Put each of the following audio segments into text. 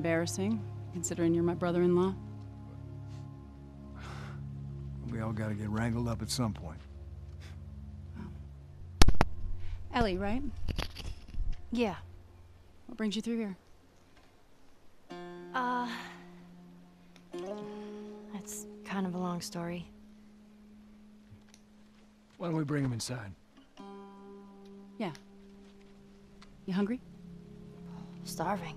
embarrassing, considering you're my brother-in-law. We all gotta get wrangled up at some point. Ellie, right? Yeah. What brings you through here? Uh... That's kind of a long story. Why don't we bring him inside? Yeah. You hungry? Starving.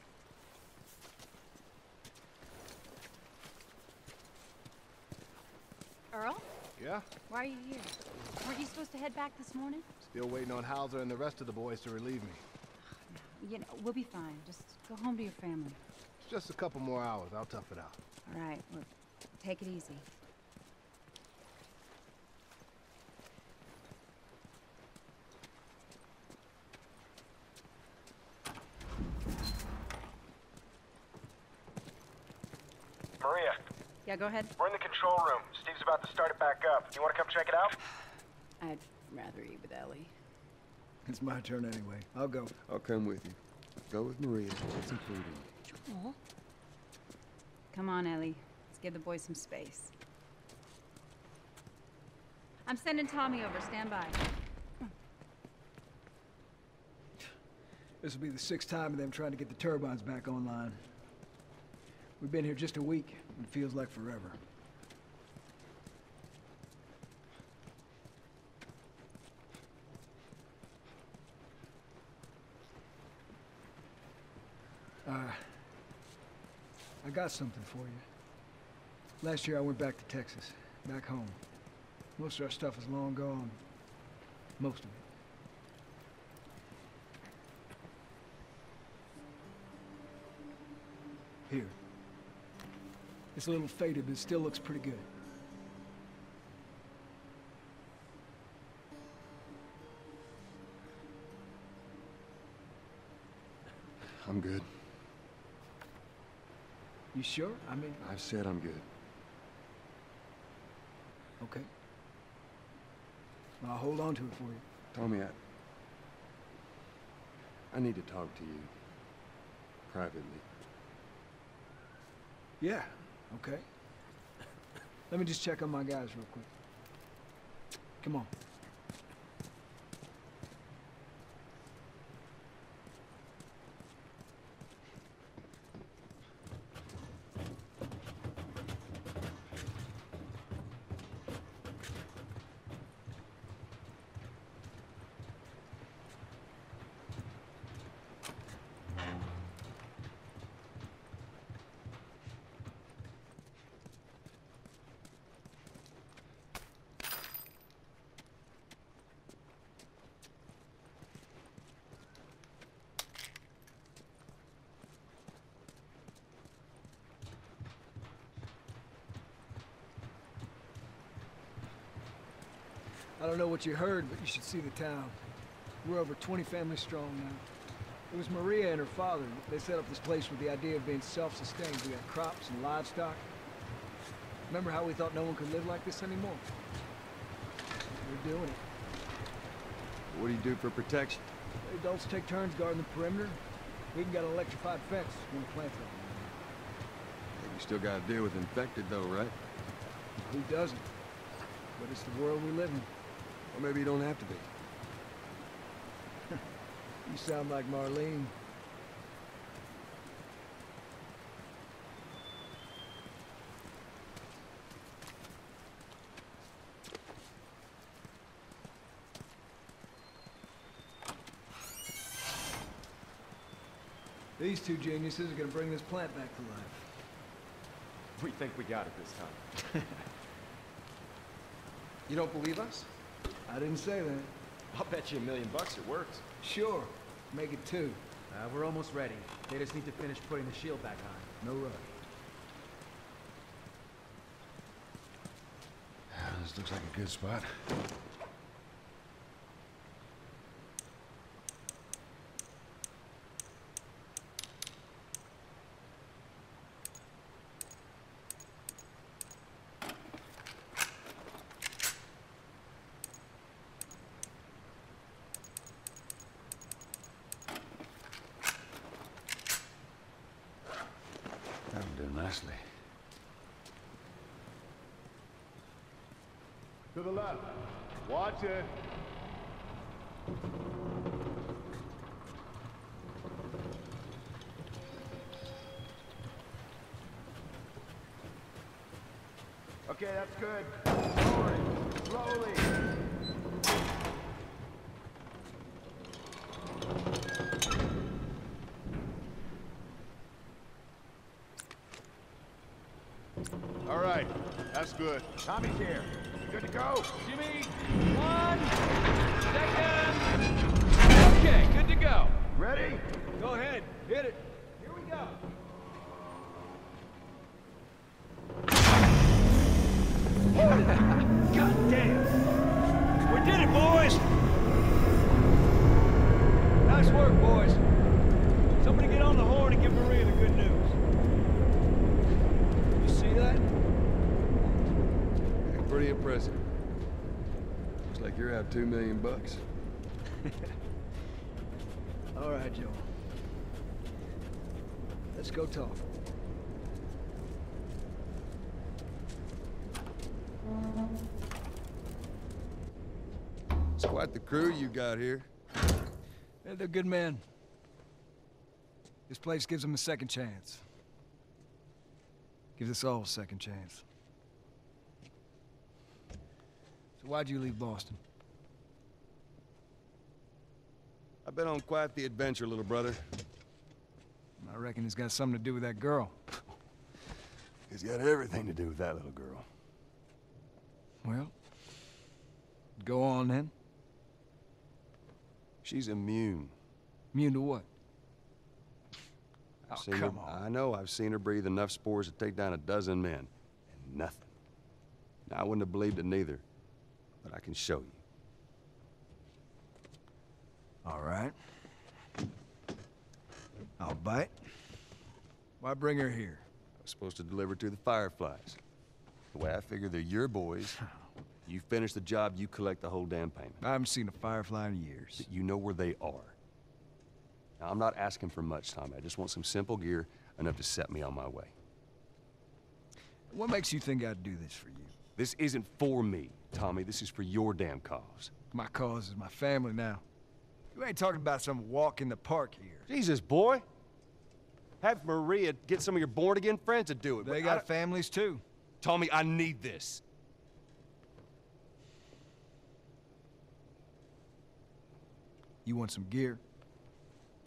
Yeah? Why are you here? Weren't you supposed to head back this morning? Still waiting on Hauser and the rest of the boys to relieve me. Oh, you know, we'll be fine. Just go home to your family. It's just a couple more hours. I'll tough it out. All right, look, take it easy. Maria, Yeah, go ahead. we're in the control room. Steve's about to start it back up. You want to come check it out? I'd rather eat with Ellie. It's my turn anyway. I'll go. I'll come with you. Go with Maria. Get some food in. Joel? Come on, Ellie. Let's give the boys some space. I'm sending Tommy over. Stand by. This will be the sixth time of them trying to get the turbines back online. We've been here just a week, and it feels like forever. Uh, I got something for you. Last year I went back to Texas, back home. Most of our stuff is long gone. Most of it. Here. It's a little faded, but it still looks pretty good. I'm good. You sure? I mean, I've said I'm good. okay. I'll hold on to it for you. Tommy, I... I need to talk to you. Privately. Yeah, okay. Let me just check on my guys real quick. Come on. I don't know what you heard, but you should see the town. We're over 20 families strong now. It was Maria and her father. They set up this place with the idea of being self-sustained. We got crops and livestock. Remember how we thought no one could live like this anymore? We're doing it. What do you do for protection? The adults take turns guarding the perimeter. We can got an electrified fence when the plant's up. You still gotta deal with infected though, right? Who doesn't? But it's the world we live in. Or maybe you don't have to be. You sound like Marlene. These two geniuses are gonna bring this plant back to life. We think we got it this time. you don't believe us? I didn't say that. I'll bet you a million bucks it works. Sure, make it two. Uh, we're almost ready. They just need to finish putting the shield back on. No rush. This looks like a good spot. Nicely. To the left. Watch it. Okay, that's good. Slowly. Slowly. All right, that's good. Tommy's here. Good to go. Jimmy, one second. Okay, good to go. Ready? Go ahead, hit it. Here we go. God damn! We did it, boys! Nice work, boys. Somebody get on the horn and give Maria the good news. That? Yeah, pretty impressive. Looks like you're out two million bucks. All right, Joe. Let's go talk. It's quite the crew you got here. Yeah, they're good men. This place gives them a second chance. Gives us all a second chance. So why'd you leave Boston? I've been on quite the adventure, little brother. I reckon it's got something to do with that girl. It's got everything to do with that little girl. Well, go on then. She's immune. Immune to what? I've Oh, seen come her, on. I know I've seen her breathe enough spores to take down a dozen men. And nothing. Now, I wouldn't have believed it neither. But I can show you. All right. I'll bite. Why bring her here? I was supposed to deliver to the Fireflies. The way I figure they're your boys. You finish the job, you collect the whole damn payment. I haven't seen a firefly in years. You know where they are. Now, I'm not asking for much, Tommy. I just want some simple gear, enough to set me on my way. What makes you think I'd do this for you? This isn't for me, Tommy. This is for your damn cause. My cause is my family now. You ain't talking about some walk in the park here. Jesus, boy. Have Maria get some of your born-again friends to do it. They got families too. Tommy, I need this. You want some gear?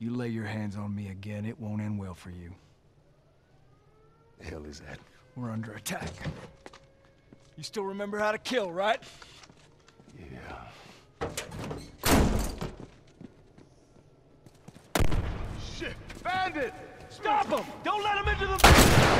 You lay your hands on me again, it won't end well for you. The hell is that? We're under attack. You still remember how to kill, right? Yeah. Shit! Bandit! Stop him! Don't let him into the...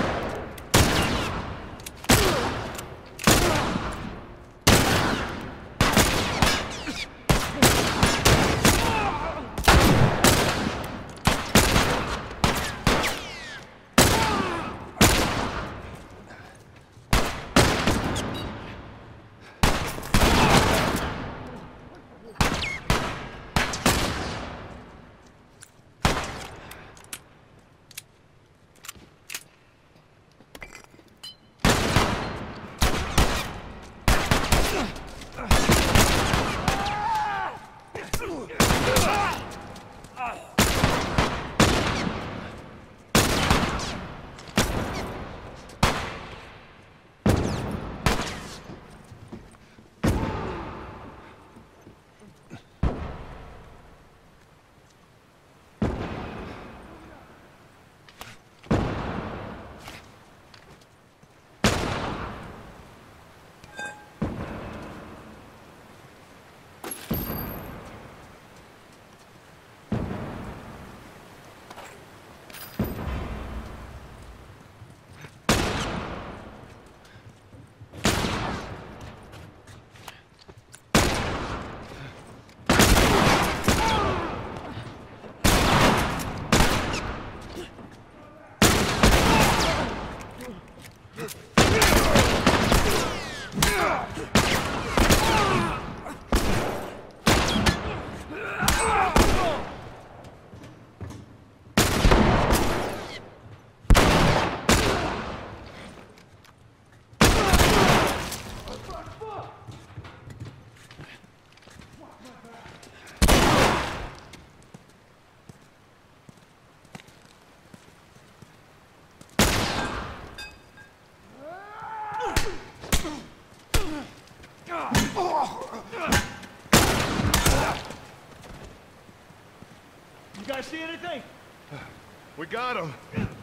got him.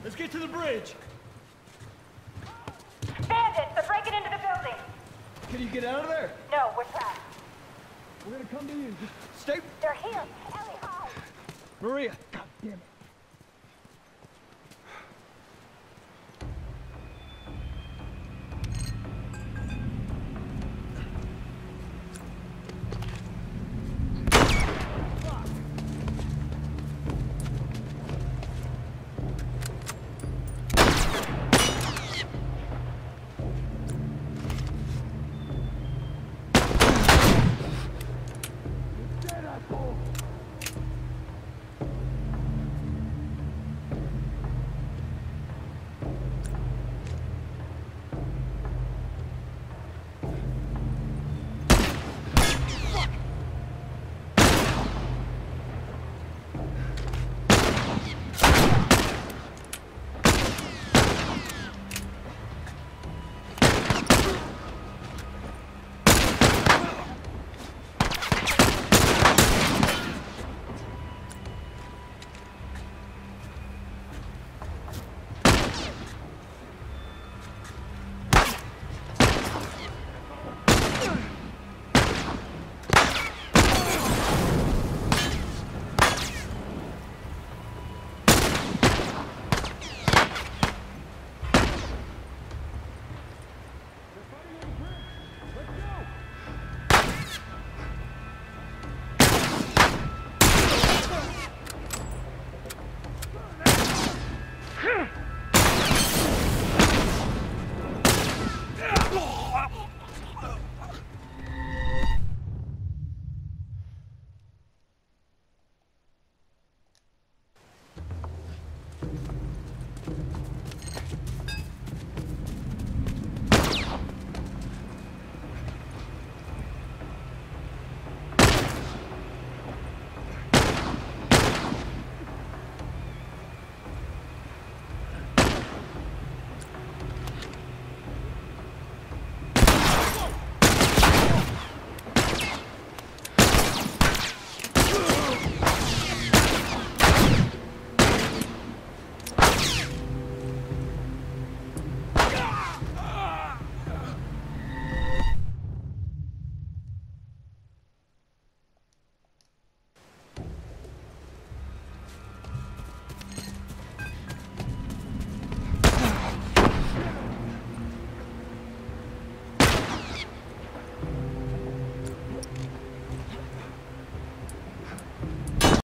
Let's get to the bridge. Bandits! They're breaking into the building! Can you get out of there? No, we're trapped. We're gonna come to you. Just stay. They're here! Ellie, hide! Maria! God damn it.